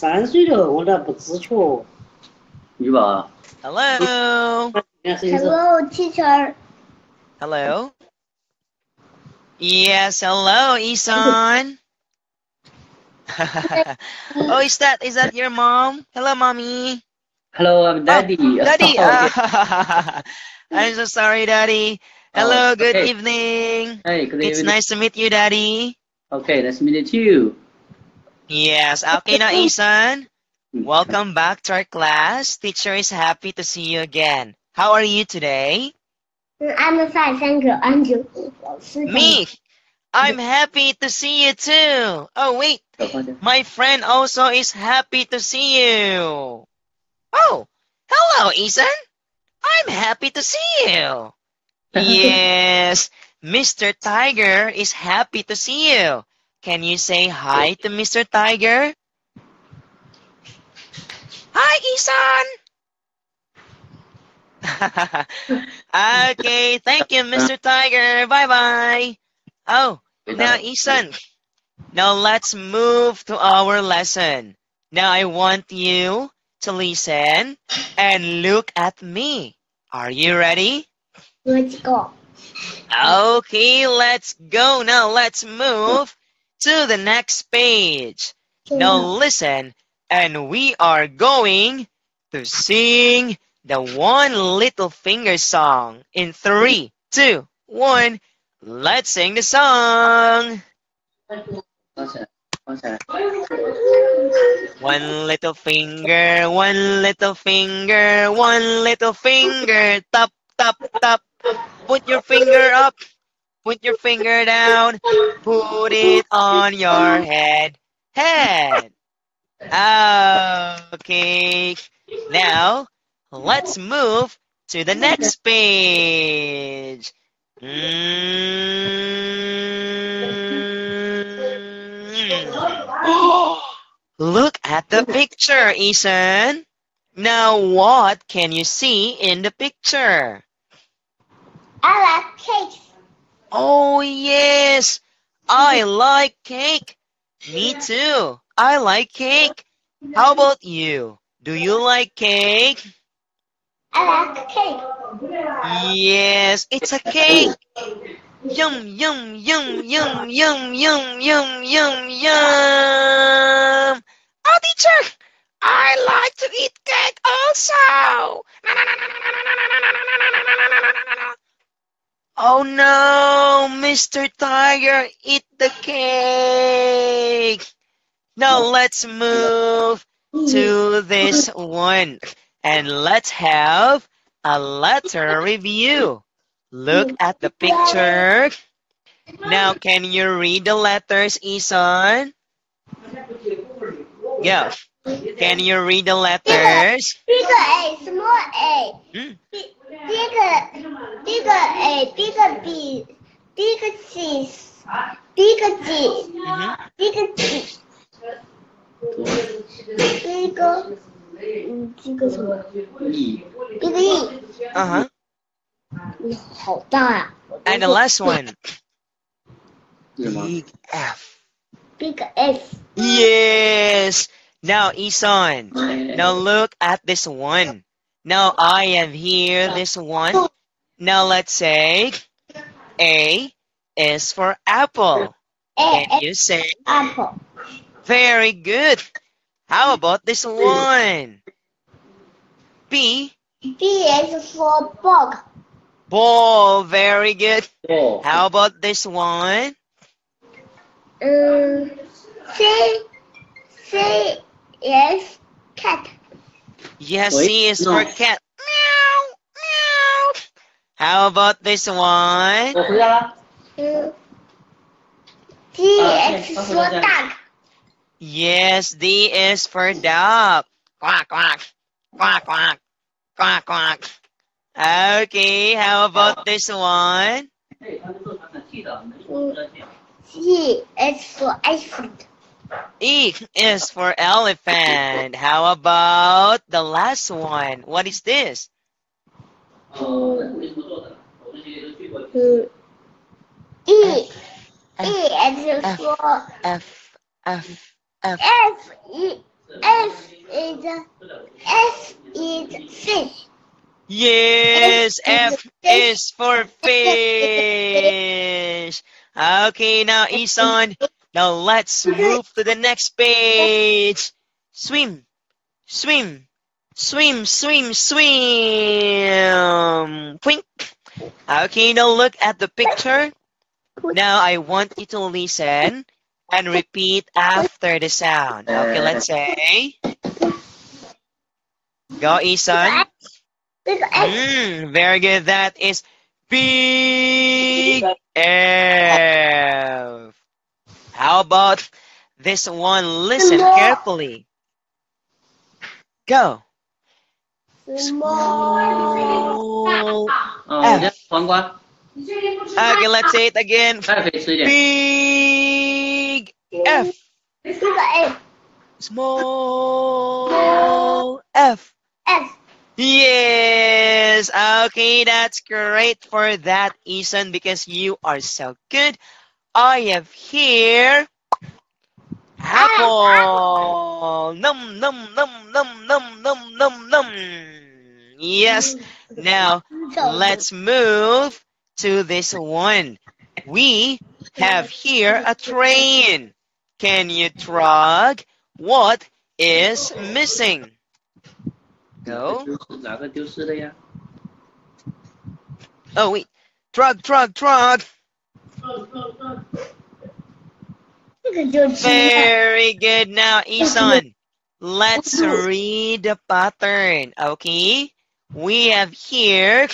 三岁了，我都不知觉。语吧。 Hello. 看声音是 Hello, teacher. Hello. Yes, hello, Isan. oh, is that is that your mom? Hello, mommy. Hello, I'm Daddy. Daddy. Oh, ah, I'm so sorry, Daddy. Hello, Oh, good okay. evening. Hey, good It's evening. nice to meet you, Daddy. Okay, nice to meet you. Yes. Okay now, Isan. Welcome back to our class. Teacher is happy to see you again. How are you today? I'm fine, thank you. And you? Me? I'm happy to see you too. Oh, wait. My friend also is happy to see you. Oh, hello, Isan. I'm happy to see you. yes, Mr. Tiger is happy to see you. Can you say hi to Mr. Tiger? Hi, Ethan. okay, thank you, Mr. Tiger. Bye bye. Oh, now, Ethan, now let's move to our lesson. Now I want you to listen and look at me. Are you ready? Let's go. Okay, let's go. Now let's move to the next page. Now listen, and we are going to sing the One Little Finger song in three, two, one. Let's sing the song. One little finger, one little finger, one little finger, tap, tap, tap. Put your finger up, put your finger down, put it on your head, head. Okay, now let's move to the next page. Mm. Look at the picture, Ethan. Now, what can you see in the picture? I like cake. Oh, yes. I like cake. Me too. I like cake. How about you? Do you like cake? I like cake. Yes, it's a cake. Yum, yum, yum, yum, yum, yum, yum, yum, yum. Oh, teacher, I like to eat cake also. Oh no, Mr. Tiger, eat the cake. Now let's move to this one and let's have a letter review. Look at the picture. Now, can you read the letters, Isan? Yeah. Can you read the letters? Big A, small A. Hmm. 第一个，第一个，哎，第一个笔，第一个纸，第一个纸，第一个纸，第一个，嗯，第一个什么？第一个 E。Uh huh. 好大呀！And the last one. Big F. Big F. Yes. Now, Isan. Now look at this one. Now I have here this one. Now let's say A is for apple. A, Can you say apple. very good? How about this one? B B is for bug. ball. Very good. Oh, How about this one? Um, C, C is cat. Yes, Wait, he is no. for cat. Meow, meow. How about this one? D is for dog. Yes, D is for dog. Quack, quack, quack, quack, quack, quack. Okay, how about this one? G is for iPhone. E is for elephant. How about the last one? What is this? Mm. E. F, e is for F F F F E F is F is fish. Yes, F, F is, for fish. okay, now Isan, now let's move to the next page. Swim, swim, swim, swim, swim. Twink. Okay, now look at the picture. Now I want you to listen and repeat after the sound. Okay, let's say. Go, Isan. Big Mm, very good. That is big. How about this one? Listen Small. carefully. Go. Small. Oh, F. Okay, let's say it again. Big F. Small F. F. Yes. Okay, that's great for that, Ethan, because you are so good. I have here apple. Num num num num num num num num. Yes. Now let's move to this one. We have here a train. Can you drag? what is missing? Go. Oh wait. Truck, truck, truck. Very good. Now, Ison, let's read the pattern. Okay. We have here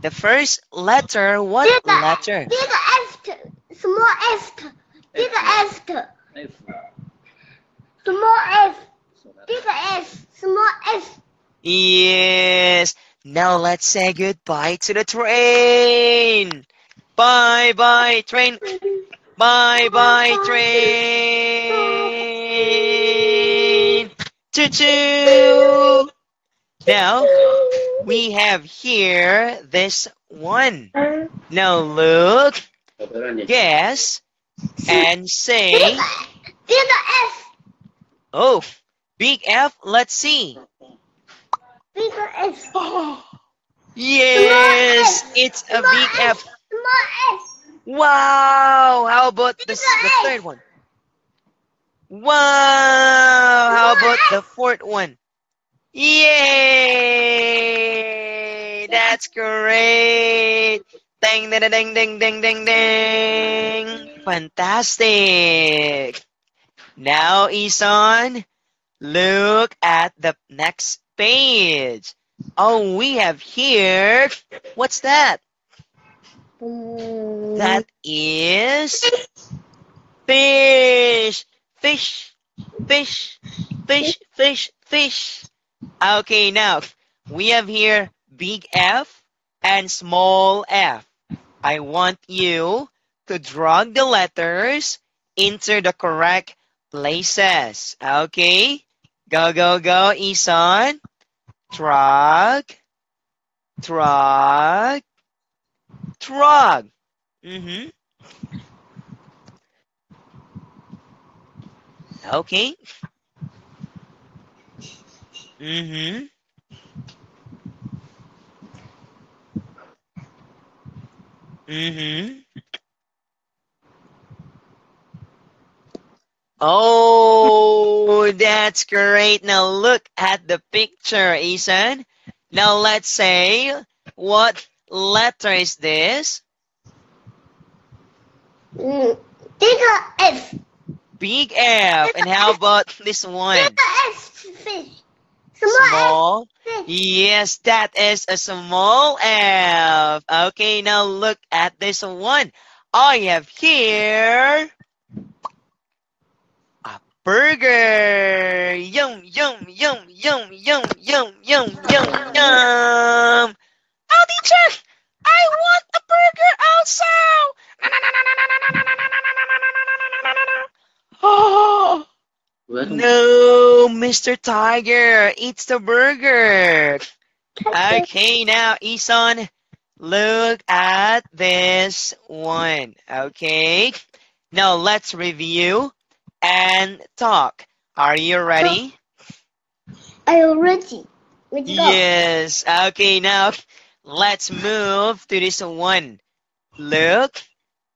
the first letter. What bigger, letter? Big F. Small F. Big F. Small F. Big F. Small F. Yes. Now let's say goodbye to the train. Bye bye train. Bye bye train. Choo choo. Now we have here this one. Now look, guess, and say. F. Oh, big F. Let's see. Big F. Yes, it's a big F. Wow! How about the, the third one? Wow! How about the fourth one? Yay! That's great! Ding, ding, ding, ding, ding, ding, ding! Fantastic! Now, Isan, look at the next page. Oh, we have here, what's that? That is fish, fish, fish, fish, fish, fish. Okay, now we have here big F and small f. I want you to drag the letters into the correct places. Okay? Go, go, go, Isan. Drag, drag, drug. Mm-hmm. Okay. Mm-hmm. Mm-hmm. Oh, that's great. Now look at the picture, Ethan. Now let's say, what letter is this? Mm, Big F. Big F. And how about this one? Big F fish. Small, Small. F fish. Yes, that is a small F. Okay, now look at this one. I have here a burger. Yum, yum, yum, yum, yum, yum, yum, yum, yum. Oh, teacher, so, Oh no, Mr. Tiger eats the burger. Okay, now Isan, look at this one. Okay, now let's review and talk. Are you ready? Are you ready? Let's go. Yes. Okay, now let's move to this one. Look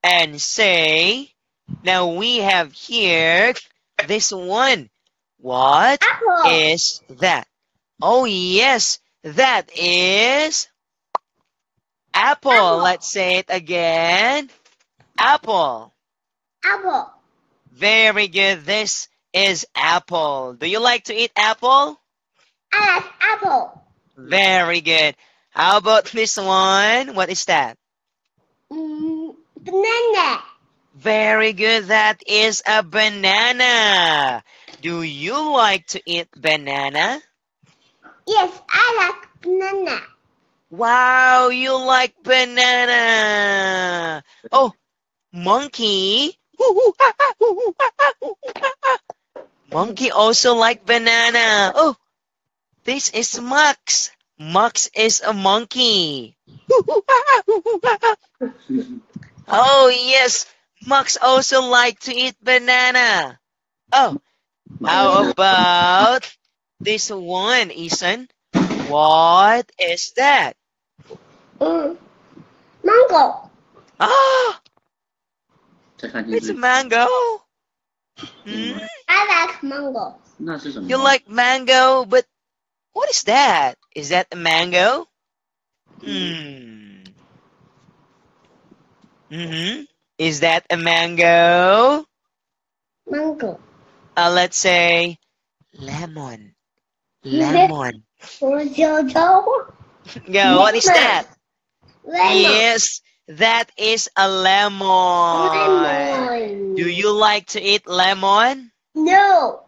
and say. Now we have here this one. What Apple. is that? Oh, yes. That is apple. Apple. Let's say it again. Apple. Apple. Very good. This is apple. Do you like to eat apple? I like apple. Very good. How about this one? What is that? Mm, banana. Very good. That is a banana. Do you like to eat banana? Yes, I like banana. Wow, you like banana. Oh, monkey. Monkey also like banana. Oh, this is Max. Max is a monkey. oh yes, Max also like to eat banana. Oh, how about this one, Ethan? What is that? Mm, mango. Ah, it's a mango. Hmm? I like mango. You like mango, but what is that? Is that a mango? Mm. Mm-hmm. Is that a mango? Mango. Uh, let's say lemon. Lemon. Jojo? what is that? Lemon. Yes, that is a lemon. lemon. Do you like to eat lemon? No.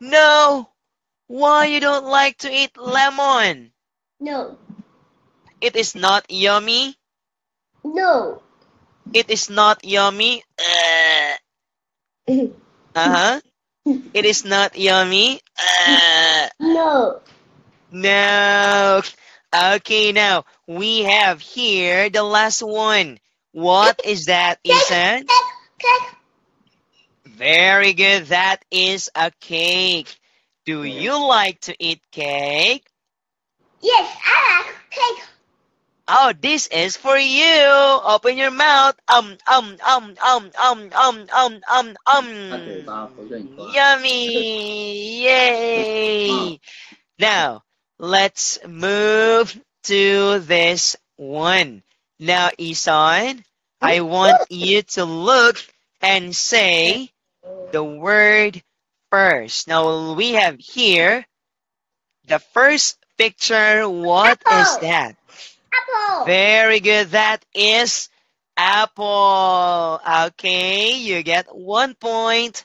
No. Why you don't like to eat lemon? No. It is not yummy. No. It is not yummy. Uh huh. It is not yummy. Uh, no. no. Okay, now we have here the last one. What is that, Ethan? Cake. Cake. Very good. That is a cake. Do you like to eat cake? Yes, I like cake. Oh, this is for you. Open your mouth. Um, um, um, um, um, um, um, um, um. Yummy! Yay! now, let's move to this one. Now, Isan, I want you to look and say the word first. Now, we have here the first picture. What is that? Apple. Very good. That is apple. Okay, you get one point.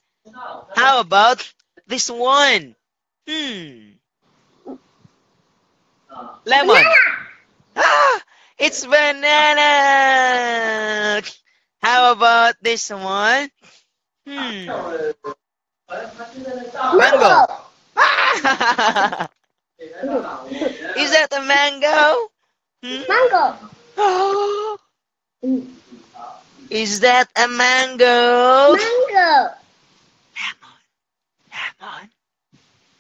How about this one? Hmm. Lemon. Ah, it's banana. How about this one? Hmm. Mango. Ah! Is that a mango? Hmm? Mango. Mm. Is that a mango? Mango.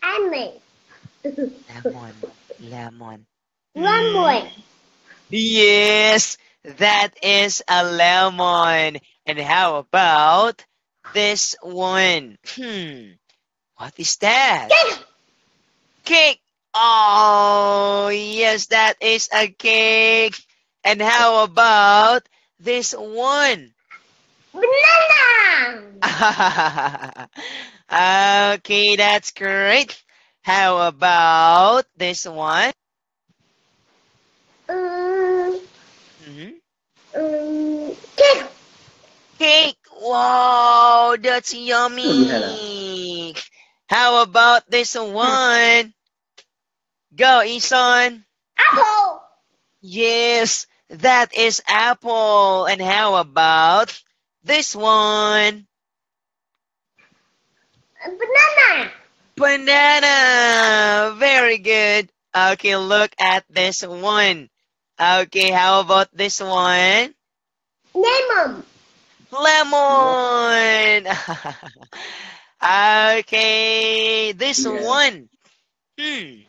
Lemon. Lemon. Lemon. Lemon. One more. Yes, that is a lemon. And how about this one? Hmm. What is that? Cake. Cake. Oh, yes, that is a cake. And how about this one? Banana. okay, that's great. How about this one? Um, Mhm. um, cake. Cake. Wow, that's yummy. How about this one? Go, Isan. Apple. Yes, that is apple. And how about this one? Banana. Banana. Very good. Okay, look at this one. Okay, how about this one? Lemon. Lemon. okay, this Yeah. one. Hmm.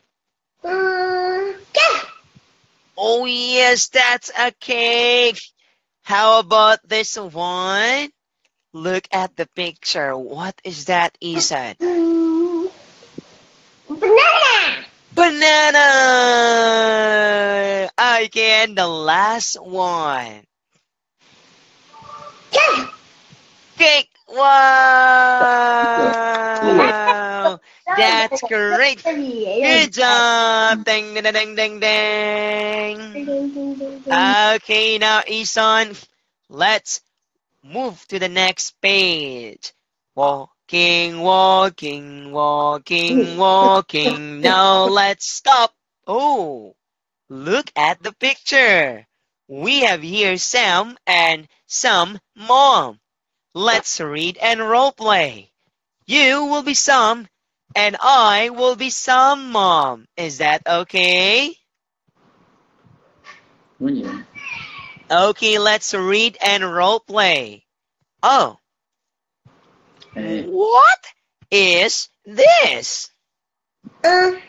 Mm, 嗯，cake，Oh, yes, that's a cake. How about this one? Look at the picture. What is that, Ethan? 嗯，banana，Banana. Again, the last one. cake，Cake. Wow. That's great. Good job. Ding, ding, ding, ding, ding. Okay, now, Isan, let's move to the next page. Walking, walking, walking, hmm. walking. now, let's stop. Oh, look at the picture. We have here Sam and some mom. Let's read and role play. You will be Sam and I will be some mom. Is that okay? Mm-hmm. Okay, let's read and role play. Oh. What is this? Um,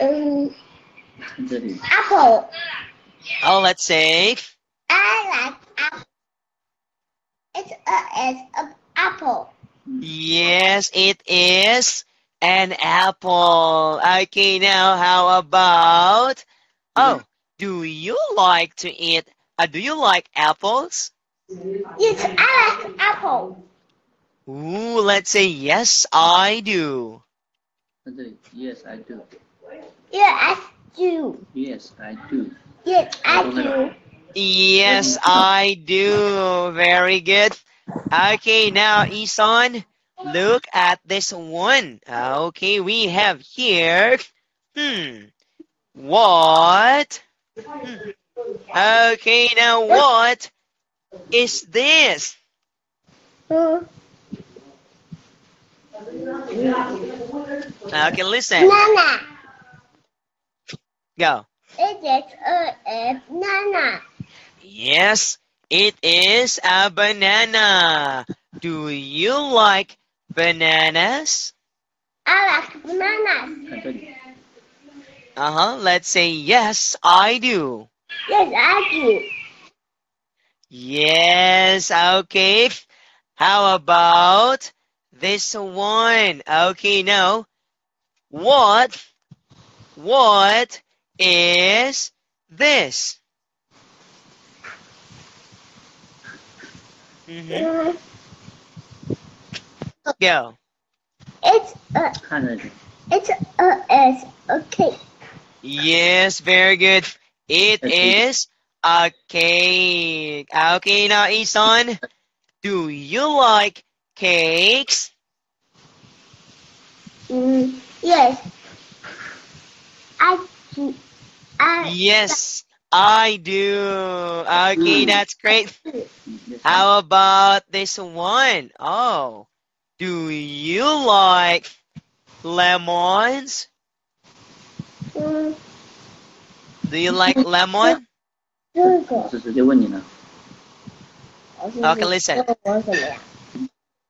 um, apple. Oh, let's say. I like apple. It's a, it's a apple. Yes, it is an apple. Okay, now how about? Oh, mm-hmm. do you like to eat? Uh, do you like apples? Yes, I like apple. Ooh, let's say yes, I do. Yes, I do. Yes, I do. Yes, I do. Yes, I do. Yes, mm-hmm. I do. Very good. Okay, now Isan, look at this one. Okay, we have here. Hmm. What? Hmm. Okay, now what is this? Okay, listen. Banana. Go. It is a, a banana. Yes, it is a banana. Do you like bananas? I like bananas. Uh-huh. Let's say, yes, I do. Yes, I do. Yes, okay. How about this one? Okay, now, what, what is this? Mm-hmm. Yo. It's a. It's a S. Okay. Yes, very good. It is a cake. Okay, now, Isan, do you like cakes? Mm, yes. I, I, yes. I do. Okay, hmm. that's great. How about this one? Oh, do you like lemons? Do you like lemon? Okay, listen.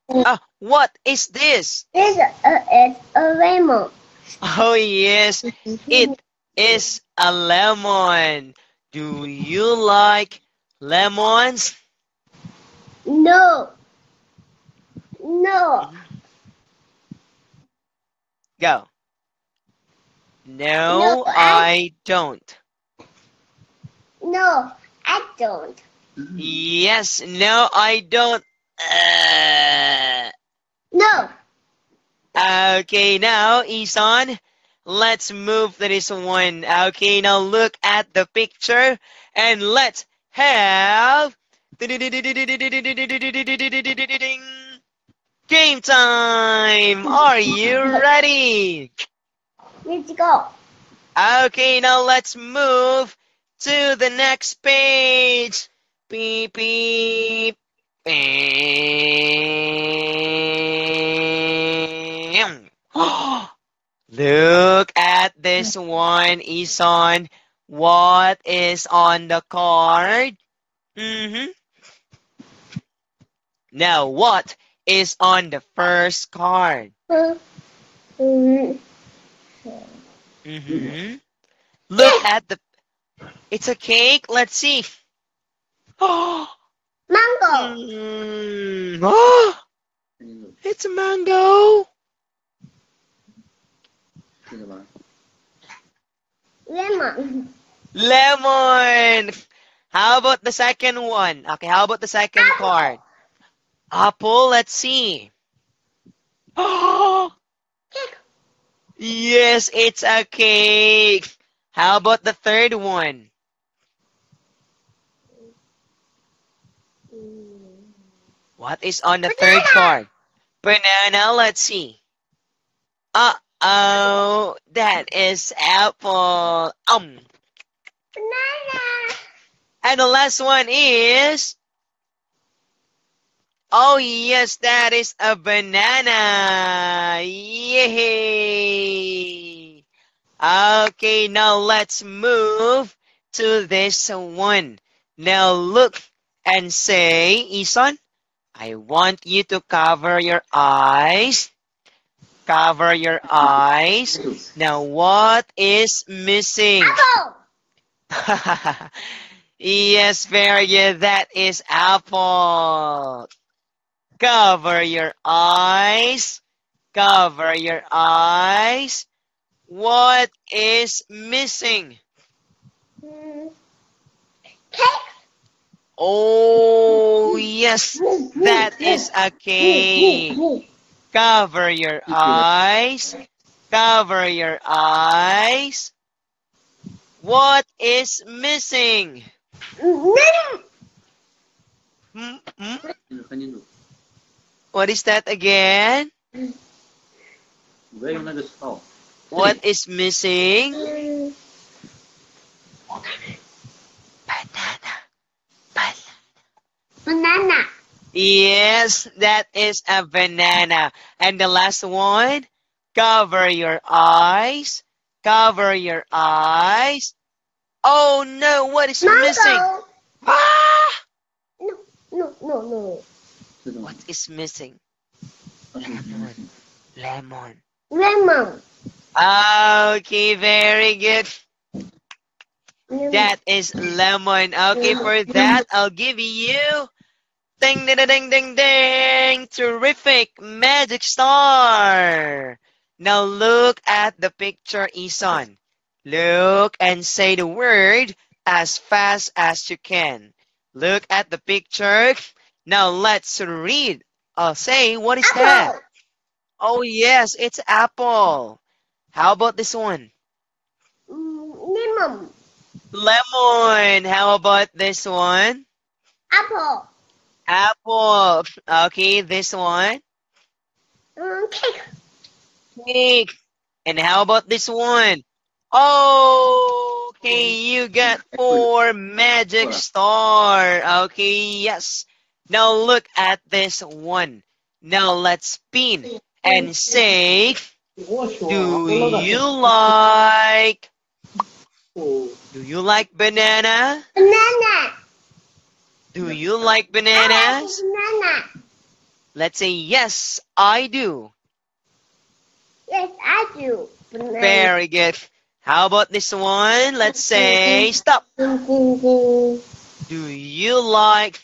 Oh, what is this? This is a lemon. Oh, yes. It is a lemon. Do you like lemons? No. No. Go. No, No, I don't. No. I don't. Yes, no, I don't. Uh, No. okay, now, Isan, let's move to this one. Okay, now look at the picture and let's have game time. Are you ready? Let's go. Okay, now let's move to the next page. Beep, beep. Bam. Look at this one, Ison. What is on the card? Mm-hmm. Now, what is on the first card? Mm-hmm. Mhm. Look at the... It's a cake. Let's see. Oh! Mango! -hmm. oh! It's a mango! Lemon. Lemon. How about the second one? Okay, how about the second Apple. card? Apple, let's see. Oh! Cake. Yes, it's a cake. How about the third one? What is on the Banana. third card? Banana, let's see. Ah, oh, that is apple. Um, Banana. and the last one is. Oh yes, that is a banana. Yay! Okay, now let's move to this one. Now look and say, Ison, I want you to cover your eyes. Cover your eyes. Now what is missing? Apple. yes, very. That is apple. Cover your eyes. Cover your eyes. What is missing? Cake. Oh, yes, that is a cake. Cover your eyes. Cover your eyes. What is missing? -hmm. What is that again? What is missing? Banana. Banana. Banana. Yes, that is a banana. And the last one, cover your eyes. Cover your eyes. Oh no, what is Mango. missing? Ah! No, no, no, no. What is missing? Lemon. Lemon. Lemon. Okay, very good. Lemon. That is lemon. Okay, for that, I'll give you ding ding ding ding ding terrific magic star. Now look at the picture, Isan. Look and say the word as fast as you can. Look at the picture. Now let's read. I'll say, what is that? Oh yes, it's apple. How about this one? Mm, Lemon. Lemon. How about this one? Apple. Apple. Okay, this one. Mm, cake. Cake. And how about this one? Oh, okay, you got four magic star. Okay, yes. Now look at this one. Now let's spin and say, do you like, do you like banana? Banana. Do you like bananas? banana. Let's say, yes, I do. Yes, I do. Banana. Very good. How about this one? Let's say, stop. Do you like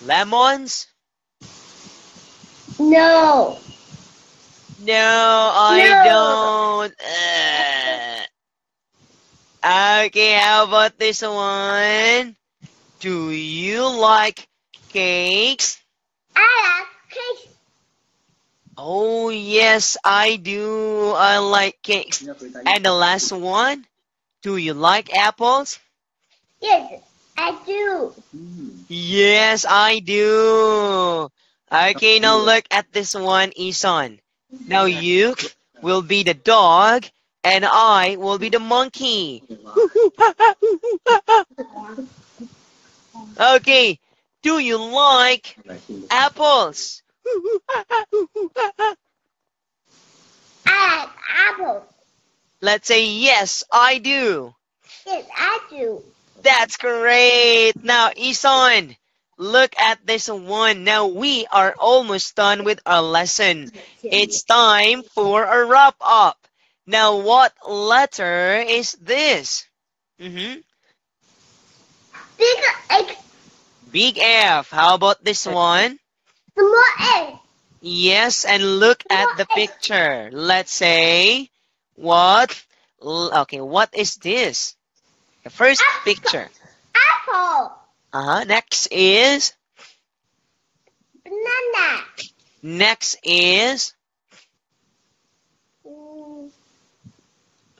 lemons? No. No, I No. don't. Uh. Okay, how about this one? Do you like cakes? I like cakes. Oh, yes, I do. I like cakes. And the last one, do you like apples? Yes, I do. Yes, I do. Okay, now look at this one, Isan. Now you will be the dog and I will be the monkey. Okay. Do you like apples? I like apples. Let's say yes, I do. Yes, I do. That's great. Now, Isan, look at this one. Now, we are almost done with our lesson. It's time for a wrap up. Now, what letter is this? Mm -hmm. Big X, Big F. How about this one? small X. Yes, and look at the picture. Let's say, what? Okay, what is this? The first picture. Apple. Uh-huh. Next is, Banana. next is Mm,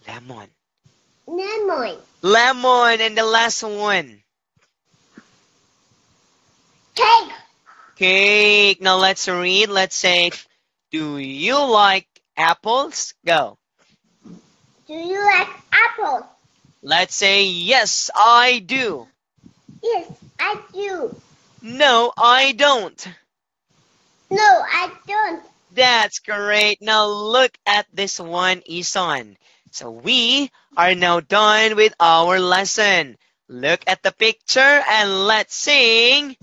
lemon. Lemon. Lemon, and the last one. Cake. Cake. Now let's read. Let's say, do you like apples? Go. Do you like apples? Let's say, yes, I do. Yes, I do. No, I don't. No, I don't. That's great. Now look at this one, Isan. So we are now done with our lesson. Look at the picture and let's sing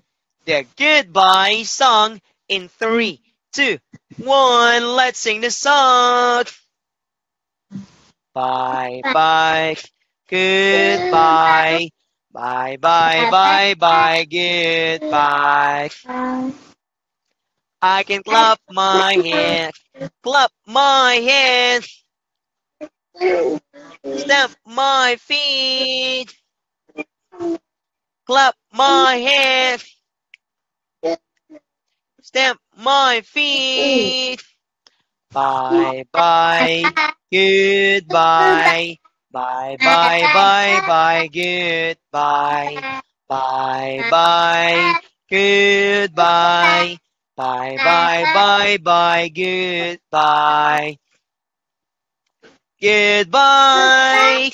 the goodbye song in three, two, one. Let's sing the song. Bye bye. Goodbye. Bye bye bye bye. Goodbye. I can clap my hands, clap my hands, stamp my feet, clap my hands, stamp my feet. Bye bye, goodbye, bye bye bye bye, goodbye, bye bye, goodbye. Bye bye bye bye goodbye. Goodbye.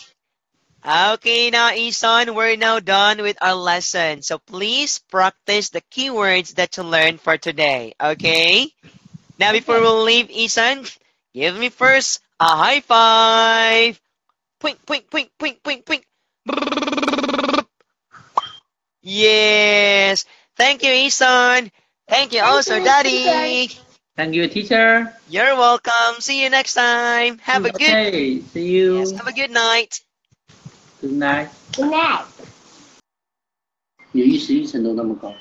Okay, now Isan, we're now done with our lesson. So please practice the keywords that you learned for today. Okay? Now before we leave, Isan, give me first a high five. Point, point, point, point, point, point. Yes. Thank you, Isan. Thank you also, you, Daddy. Thank you, teacher. You're welcome. See you next time. Have a good Okay, see you. yes, have a good night. Good night. Good night. 有一十一层都那么高。